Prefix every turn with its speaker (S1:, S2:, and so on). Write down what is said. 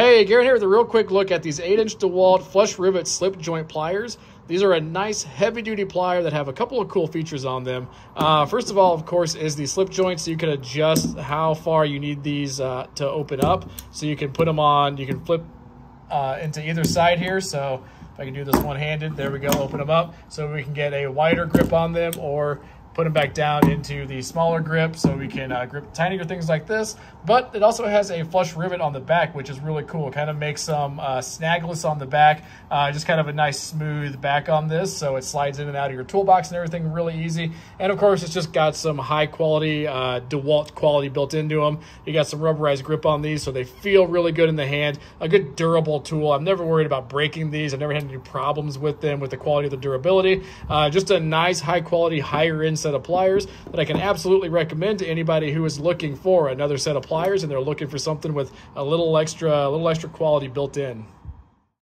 S1: Hey, Garen here with a real quick look at these 8-inch DeWalt flush rivet slip joint pliers. These are a nice heavy-duty plier that have a couple of cool features on them. Uh, first of all, of course, is the slip joint, so you can adjust how far you need these uh, to open up. So you can put them on, you can flip uh, into either side here. So if I can do this one-handed, there we go, open them up. So we can get a wider grip on them or put them back down into the smaller grip so we can uh, grip tinier things like this. But it also has a flush rivet on the back, which is really cool. Kind of makes some uh, snagless on the back. Uh, just kind of a nice smooth back on this. So it slides in and out of your toolbox and everything really easy. And of course, it's just got some high quality uh, DeWalt quality built into them. You got some rubberized grip on these, so they feel really good in the hand. A good durable tool. I'm never worried about breaking these. I've never had any problems with them with the quality of the durability. Uh, just a nice high quality higher end set of pliers that I can absolutely recommend to anybody who is looking for another set of pliers and they're looking for something with a little extra, a little extra quality built in.